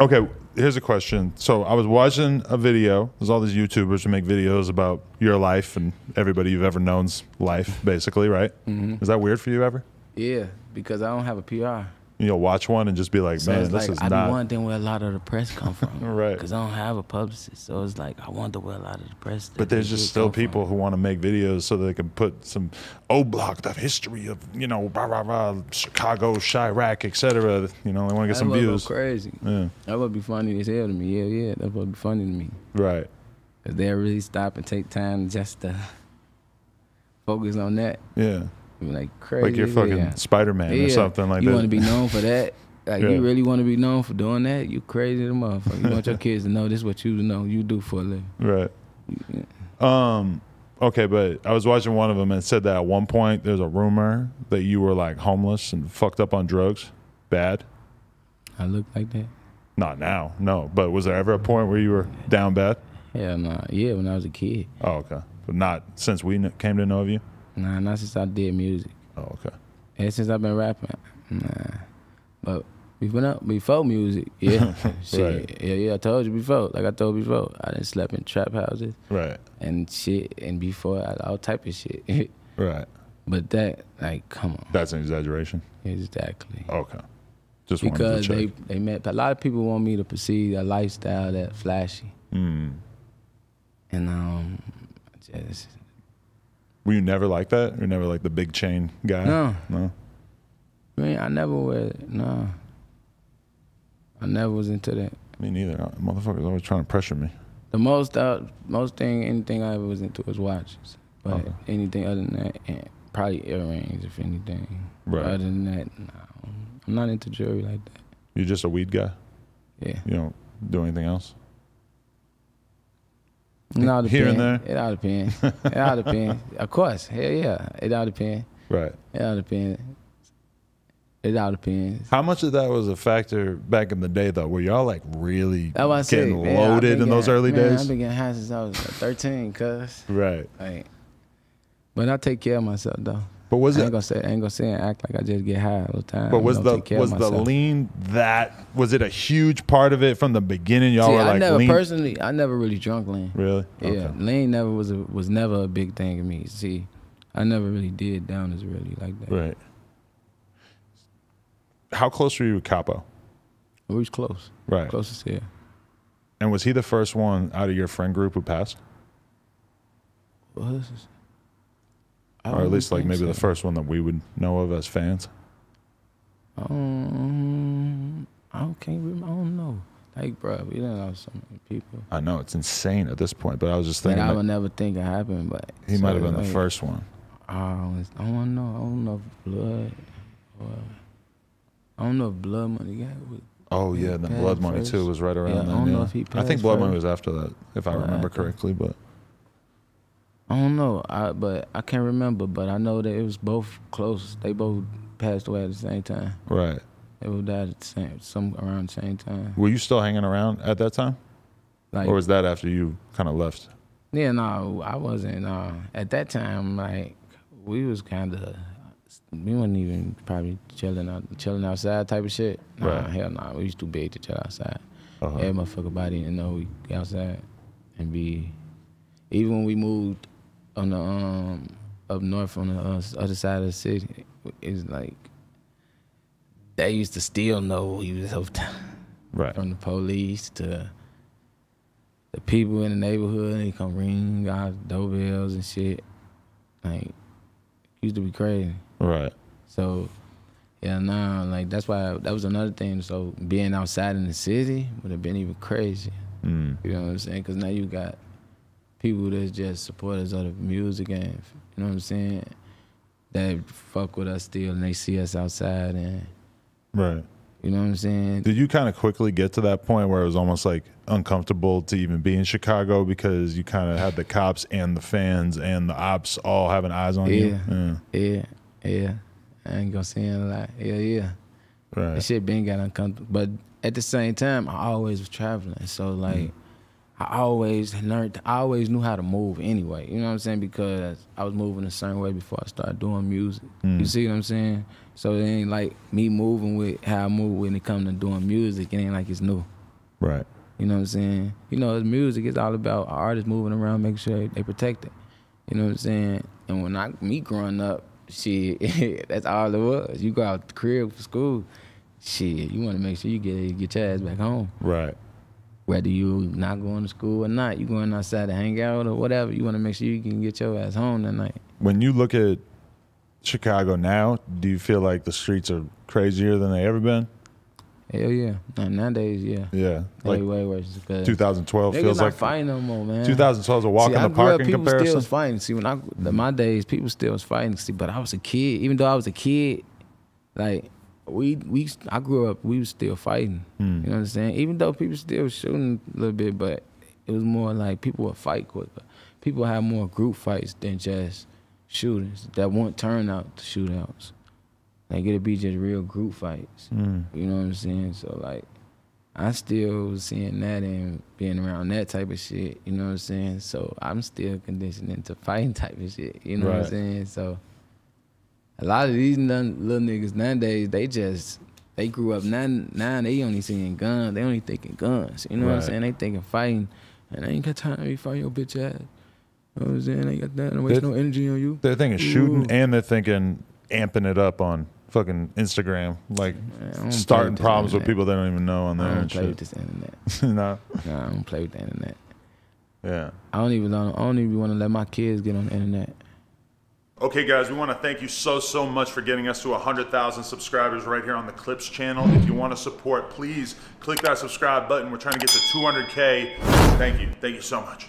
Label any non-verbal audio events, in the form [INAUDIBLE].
Okay, here's a question. So I was watching a video. There's all these YouTubers who make videos about your life and everybody you've ever known's life, basically, right? Mm-hmm. Is that weird for you ever? Yeah, because I don't have a PR. You'll watch one and just be like, So man, this like is I be not. wondering where a lot of the press come from. [LAUGHS] Right. Because I don't have a publicist. So it's like I wonder where a lot of the press. But there's just still people who want to make videos so they can put some O block, the history of you know, rah rah rah, Chicago, Chiraq, etc. You know, they want to get that some would go views. crazy. Yeah, That would be funny as hell to me. Yeah, yeah, that would be funny to me. right. Cause they'll really stop and take time just to [LAUGHS] focus on that. Yeah, like crazy. like you're fucking hell. Spider Man or something like you that. You want to be known for that? [LAUGHS] Like Yeah. you really want to be known for doing that? You crazy the motherfucker. You want your kids to know this is what you know you do for a living. Right. Um. Okay, but I was watching one of them and it said that at one point there's a rumor that you were like homeless and fucked up on drugs, bad. I look like that. Not now, no. But was there ever a point where you were down bad? Hell nah. Yeah, when I was a kid. Oh, okay. But not since we came to know of you. Nah, not since I did music. Oh, okay. And since I've been rapping. Nah. But before that, before music, yeah. [LAUGHS] shit. Right. Yeah, yeah. I told you before. Like I told you before. I didn't slept in trap houses Right. and shit and before I, all type of shit. [LAUGHS] Right. but that, like, come on. That's an exaggeration. Exactly. Okay. Just because to they they met a lot of people want me to perceive a lifestyle that flashy Mm. and um just Were you never like that? You were never like the big chain guy? no No. I mean I never wear no I never was into that Me neither. Uh, Motherfuckers always trying to pressure me. the most uh, most thing anything I ever was into was watches but Okay. anything other than that eh, probably earrings if anything Right. other than that no I'm not into jewelry like that You're just a weed guy. yeah You don't do anything else. It all Here and depend. it all depends it all depends [LAUGHS] of course hell yeah it all depends Right. It all depends. It all depends. How much of that was a factor back in the day, though? Were y'all like really That's what I said. getting man, I've loaded been in those getting- early man, days? I've been getting high since I was like 13, cuz. right. Like, but I take care of myself though. But was I ain't it? gonna say I ain't gonna say and act like I just get high all the time. But was I the was the lean that was it a huge part of it from the beginning? Y'all See, were I like never lean. personally, I never really drunk lean. really? Yeah, Okay. lean never was a, was never a big thing to me. See, I never really did downers really like that. Right. How close were you with Capo? We was close, Right. closest here. And was he the first one out of your friend group who passed, this? I or at least like maybe the first one that we would know of as fans? Um, I don't can't remember. I don't know. Like, bro, we didn't know so many people. I know it's insane at this point, but I was just thinking I that would never think it happened, but he might have so, been the first one. I don't, I don't know. I don't know if blood or I don't know if blood money got with. Oh yeah, the Blood Money first. too was right around Yeah, I then. don't know yeah. if he I think Blood Money was after that, if I remember correctly. But I don't know. I but I can't remember. But I know that it was both close. They both passed away at the same time. right, They both died at the same, some around the same time. were you still hanging around at that time, Like or was that after you kind of left? Yeah, no, I wasn't. Uh, at that time, like we was kind of, we wasn't even probably chilling out, chilling outside type of shit. Nah, Right. hell no, we was too big to chill outside. Uh-huh. Every motherfucker body didn't know we outside and be. Even when we moved on the um up north on the uh, other side of the city, it's like they used to still know we was time Right, from the police to the people in the neighborhood. They come ring our doorbells and shit. Like, used to be crazy. right, So, yeah, now like that's why that was another thing. So being outside in the city would have been even crazy. mm. You know what I'm saying? Because now you got people that's just supporters of the music and you know what I'm saying. That fuck with us still and they see us outside and right. you know what I'm saying. Did you kind of quickly get to that point where it was almost like uncomfortable to even be in Chicago because you kind of had the cops and the fans and the ops all having eyes on you? Yeah. Yeah. Yeah, yeah. I ain't gonna say it a lot. Yeah, yeah. That Right. shit been got uncomfortable. But at the same time, I always was traveling. So like I always learned I always knew how to move anyway. You know what I'm saying? Because I was moving a certain way before I started doing music. Mm. You see what I'm saying? So it ain't like me moving with how I move when it comes to doing music. It ain't like it's new. Right. You know what I'm saying? You know, it's music. It's all about artists moving around, making sure they protect it. You know what I'm saying? And when I me growing up, shit, [LAUGHS] that's all it was. You go out the crib for school, shit. You want to make sure you get get your ass back home. Right. Whether you not going to school or not, you going outside to hang out or whatever. You want to make sure you can get your ass home that night. When you look at Chicago now, do you feel like the streets are crazier than they ever been? Hell yeah. Nowadays, yeah. Yeah. Like way worse. 2012 Niggas feels not like fighting no more, man. 2012 is a walk See, in the park up, in people still comparison. was fighting. See, when I my days, people still was fighting. See, but I was a kid. Even though I was a kid, like we we I grew up, we was still fighting. Hmm. You know what I'm saying? Even though people still shooting a little bit, but it was more like people would fight quicker. People had more group fights than just shootings that won't turn out to shootouts. Like it'd be just real group fights. Mm. You know what I'm saying? So like, I still was seeing that and being around that type of shit. You know what I'm saying? So I'm still conditioned into fighting type of shit. You know what I'm saying? So a lot of these little niggas nowadays, they just they grew up now. Now they only seeing guns. They only thinking guns. You know what I'm saying? They thinking fighting, and they ain't got time to be fighting your bitch ass. You know what I'm saying? They ain't got that. Don't waste no energy on you. They're thinking shooting Ooh. and they're thinking amping it up on fucking Instagram, like Man, I don't play starting problems with people they don't even know on there. I their don't play with this internet. [LAUGHS] no. Nah, I don't play with the internet. Yeah. I don't even I don't even want to let my kids get on the internet. Okay, guys, we want to thank you so, so much for getting us to 100,000 subscribers right here on the Clips channel. If you want to support, please click that subscribe button. We're trying to get to 200K. Thank you. Thank you so much.